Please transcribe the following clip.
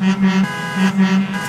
Mm-hmm.